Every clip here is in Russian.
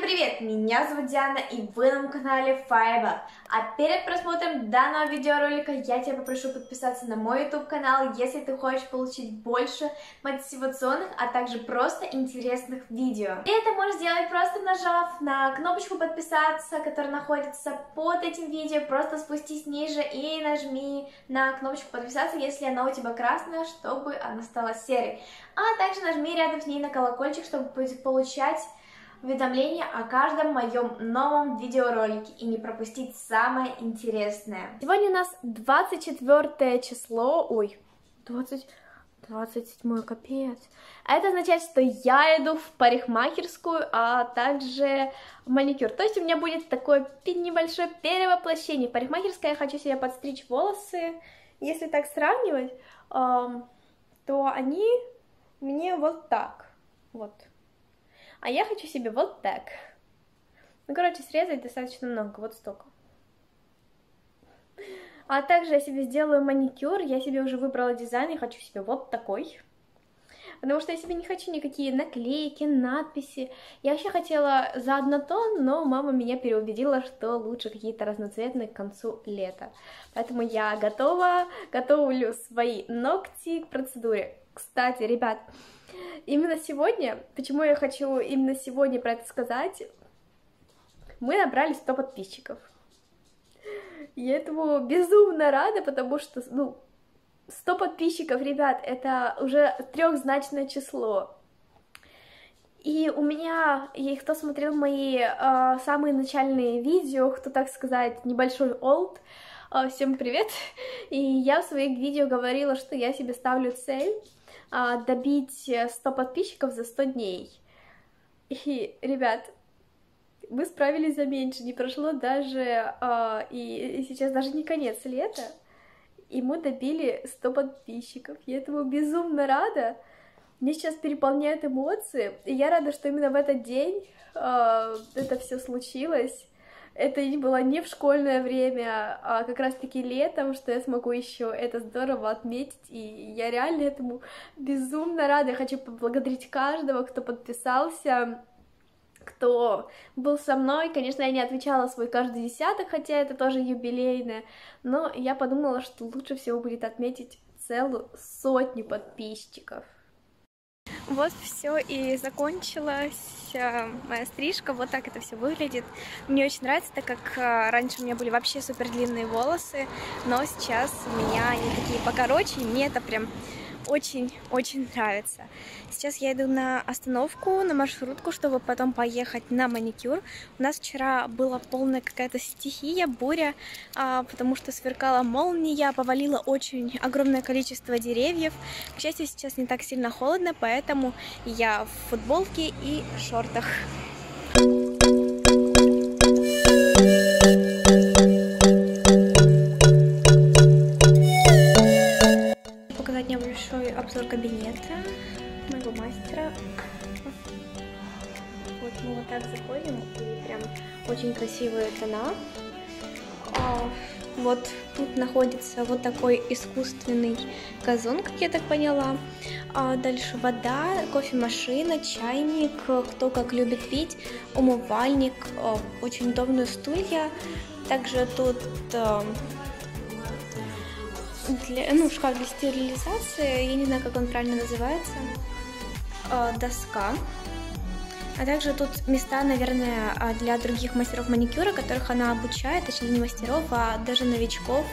Всем привет! Меня зовут Диана и вы на канале Fiber. А перед просмотром данного видеоролика я тебя попрошу подписаться на мой YouTube канал, если ты хочешь получить больше мотивационных, а также просто интересных видео. И это можешь сделать просто нажав на кнопочку подписаться, которая находится под этим видео, просто спустись ниже и нажми на кнопочку подписаться, если она у тебя красная, чтобы она стала серой. А также нажми рядом с ней на колокольчик, чтобы получать уведомления о каждом моем новом видеоролике и не пропустить самое интересное. Сегодня у нас 24 число, ой, 20... 27 капец. Это означает, что я иду в парикмахерскую, а также маникюр. То есть у меня будет такое небольшое перевоплощение. Парикмахерская, я хочу себе подстричь волосы. Если так сравнивать, то они мне вот так. Вот. А я хочу себе вот так. Ну, короче, срезать достаточно много, вот столько. А также я себе сделаю маникюр, я себе уже выбрала дизайн, я хочу себе вот такой. Потому что я себе не хочу никакие наклейки, надписи. Я вообще хотела за однотон, но мама меня переубедила, что лучше какие-то разноцветные к концу лета. Поэтому я готова, готовлю свои ногти к процедуре. Кстати, ребят, Именно сегодня, почему я хочу именно сегодня про это сказать, мы набрали 100 подписчиков. Я этому безумно рада, потому что, ну, 100 подписчиков, ребят, это уже трехзначное число. И у меня, и кто смотрел мои э, самые начальные видео, кто, так сказать, небольшой олд, э, всем привет! И я в своих видео говорила, что я себе ставлю цель добить 100 подписчиков за 100 дней. И, ребят, мы справились за меньше, не прошло даже, а, и, сейчас даже не конец лета, и мы добили 100 подписчиков. Я этому безумно рада. Мне сейчас переполняют эмоции, и я рада, что именно в этот день э, это все случилось это было не в школьное время, а как раз-таки летом, что я смогу еще это здорово отметить, и я реально этому безумно рада, я хочу поблагодарить каждого, кто подписался, кто был со мной. Конечно, я не отвечала свой каждый десяток, хотя это тоже юбилейное, но я подумала, что лучше всего будет отметить целую сотню подписчиков. Вот все и закончилась э, моя стрижка. Вот так это все выглядит. Мне очень нравится, так как э, раньше у меня были вообще супер длинные волосы, но сейчас у меня они такие покороче, и мне это прям очень-очень нравится. Сейчас я иду на остановку, на маршрутку, чтобы потом поехать на маникюр. У нас вчера была полная какая-то стихия, буря, а, потому что сверкала молния, повалило очень огромное количество деревьев. К счастью, сейчас не так сильно холодно, поэтому я в футболке и шортах. Кабинета моего мастера. Вот мы вот так заходим, и прям очень красивые тона. А, вот тут находится вот такой искусственный газон, как я так поняла. А дальше вода, кофемашина, чайник, кто как любит пить, умывальник, а, очень удобные стулья. Также тут а, для, ну, шкаф для стерилизации, я не знаю, как он правильно называется, э, доска. А также тут места, наверное, а, для других мастеров маникюра, которых она обучает, точнее не мастеров, а даже новичков,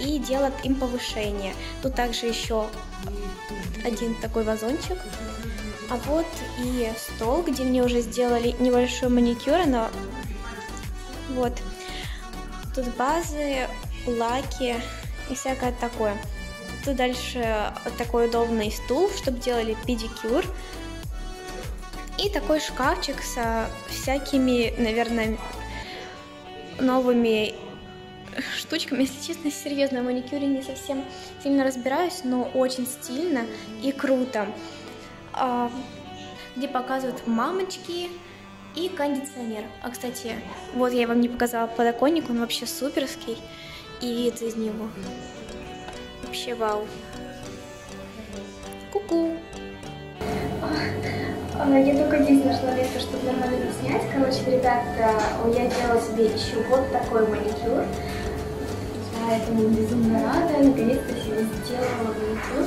и делает им повышение. Тут также еще один такой вазончик. А вот и стол, где мне уже сделали небольшой маникюр, но вот. Тут базы, лаки, и всякое такое. Тут дальше такой удобный стул, чтобы делали педикюр. И такой шкафчик со всякими, наверное, новыми штучками. Если честно, серьезно, в маникюре не совсем сильно разбираюсь, но очень стильно и круто. А, где показывают мамочки и кондиционер. А, кстати, вот я вам не показала подоконник, он вообще суперский и вид из него. Вообще вау. Ку-ку. А, я только здесь нашла место, чтобы нормально снять. Короче, ребята, я делала себе еще вот такой маникюр. Я этому безумно рада. Наконец-то себе сделала маникюр.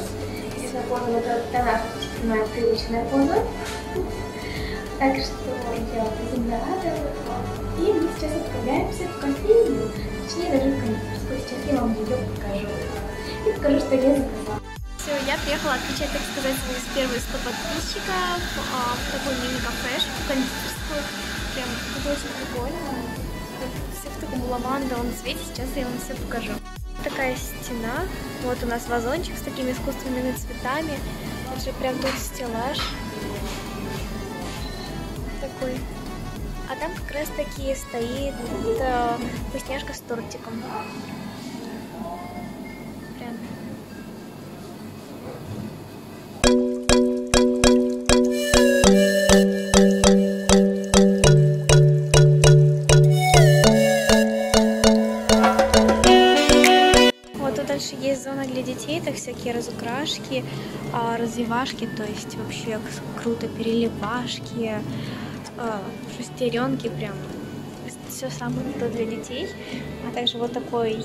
Здесь на поза эта она моя привычная поза. Так что я безумно рада. И мы сейчас отправляемся в кофейню. Точнее, даже в кондитерскую. Сейчас я вам ее покажу. И покажу, что я заказала. Все, я приехала отвечать, так сказать, своих первых 100 подписчиков а, в такой мини-кафешку, кондитерскую. Прям это очень прикольно. Все в таком лавандовом цвете, сейчас я вам все покажу. Такая стена, вот у нас вазончик с такими искусственными цветами. Это же прям тут стеллаж. Такой. А там как раз таки стоит э, вкусняшка с тортиком. Это всякие разукрашки, а, развивашки, то есть вообще круто переливашки, а, шестеренки прям. Все самое то для детей. А также вот такой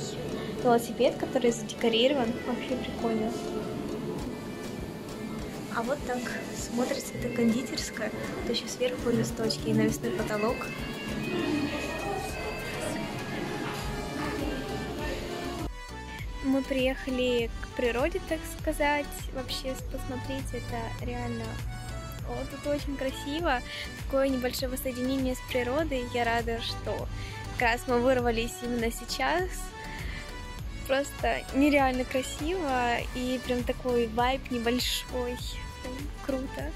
велосипед, который задекорирован. Вообще прикольно. А вот так смотрится эта кондитерская. То еще сверху листочки и навесной потолок. Мы приехали к природе, так сказать. Вообще, посмотрите, это реально... Вот тут очень красиво. Такое небольшое воссоединение с природой. Я рада, что как раз мы вырвались именно сейчас. Просто нереально красиво и прям такой вайб небольшой. Круто.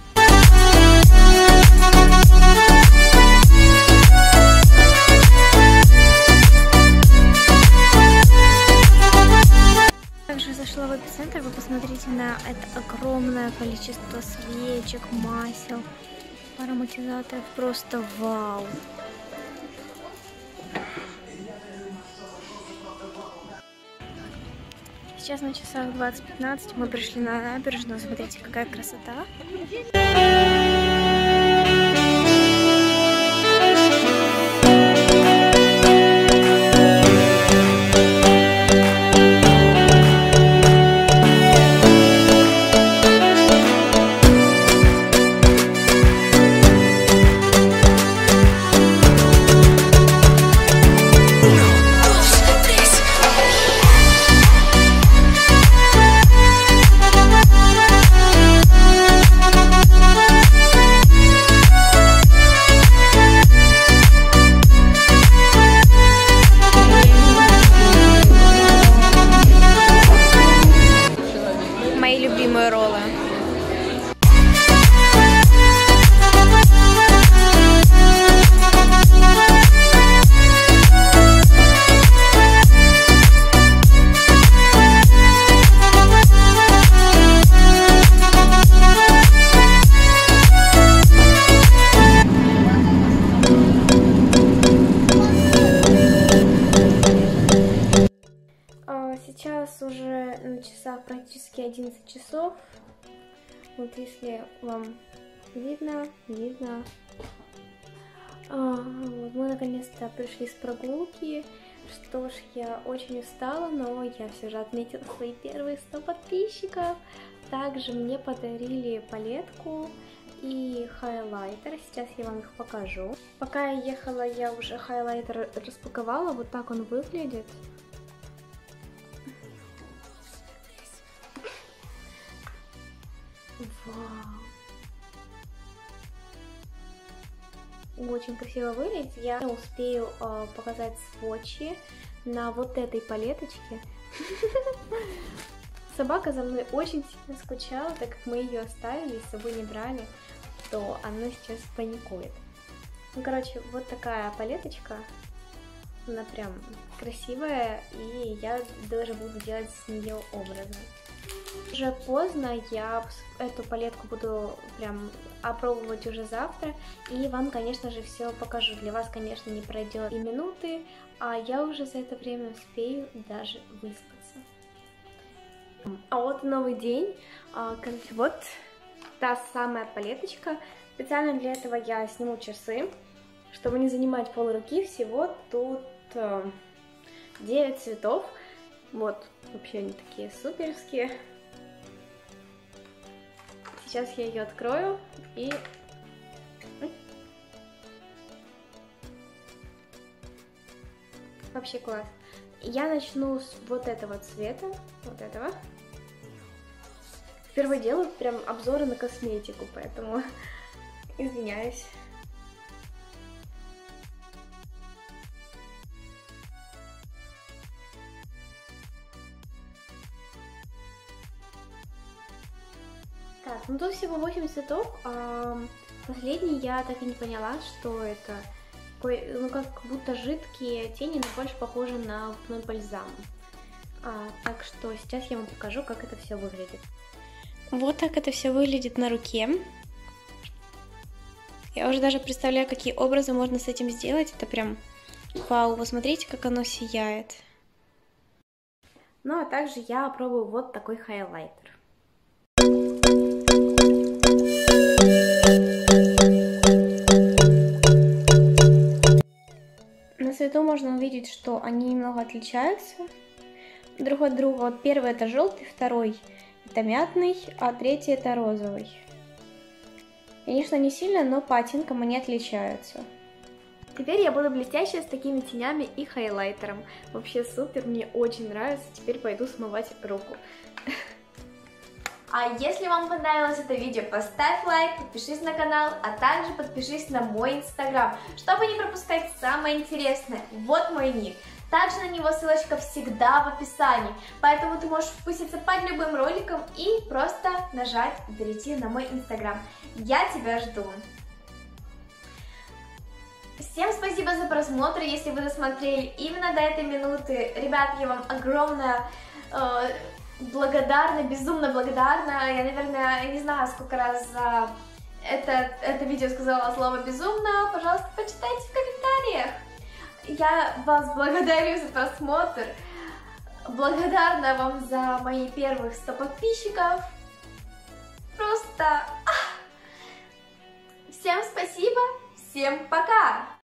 Огромное количество свечек, масел, ароматизаторов. Просто вау! Сейчас на часах 20.15 мы пришли на набережную. Смотрите, какая красота. Часах практически 11 часов. Вот если вам видно, видно. А, вот мы наконец-то пришли с прогулки. Что ж, я очень устала, но я все же отметила свои первые 100 подписчиков. Также мне подарили палетку и хайлайтер. Сейчас я вам их покажу. Пока я ехала, я уже хайлайтер распаковала. Вот так он выглядит. Очень красиво выглядит. Я успею э, показать сводчи на вот этой палеточке. Собака за мной очень сильно скучала, так как мы ее оставили и с собой не брали, то она сейчас паникует. Ну, короче, вот такая палеточка. Она прям красивая, и я даже буду делать с нее образы. Уже поздно, я эту палетку буду прям опробовать уже завтра, и вам, конечно же, все покажу. Для вас, конечно, не пройдет и минуты, а я уже за это время успею даже выспаться. А вот новый день, а, вот та самая палеточка. Специально для этого я сниму часы, чтобы не занимать пол руки. Всего тут 9 э, цветов. Вот, вообще они такие суперские. Сейчас я ее открою и... Вообще класс. Я начну с вот этого цвета, вот этого. Впервые делаю прям обзоры на косметику, поэтому извиняюсь. Ну тут всего 8 цветов, а последний я так и не поняла, что это. Такой, ну как будто жидкие тени, но больше похожи на губной бальзам. А, так что сейчас я вам покажу, как это все выглядит. Вот так это все выглядит на руке. Я уже даже представляю, какие образы можно с этим сделать. Это прям вау, посмотрите, как оно сияет. Ну а также я опробую вот такой хайлайтер. На свету можно увидеть, что они немного отличаются друг от друга. Вот первый это желтый, второй это мятный, а третий это розовый. Конечно, не сильно, но по оттенкам они отличаются. Теперь я буду блестящая с такими тенями и хайлайтером. Вообще супер, мне очень нравится. Теперь пойду смывать руку. А если вам понравилось это видео, поставь лайк, подпишись на канал, а также подпишись на мой инстаграм, чтобы не пропускать самое интересное. Вот мой ник. Также на него ссылочка всегда в описании, поэтому ты можешь вкуситься под любым роликом и просто нажать и перейти на мой инстаграм. Я тебя жду. Всем спасибо за просмотр, если вы досмотрели именно до этой минуты. Ребят, я вам огромное э, благодарна, безумно благодарна. Я, наверное, не знаю, сколько раз за это, это видео сказала слово безумно. Пожалуйста, почитайте в комментариях. Я вас благодарю за просмотр. Благодарна вам за мои первых 100 подписчиков. Просто... Всем спасибо, всем пока!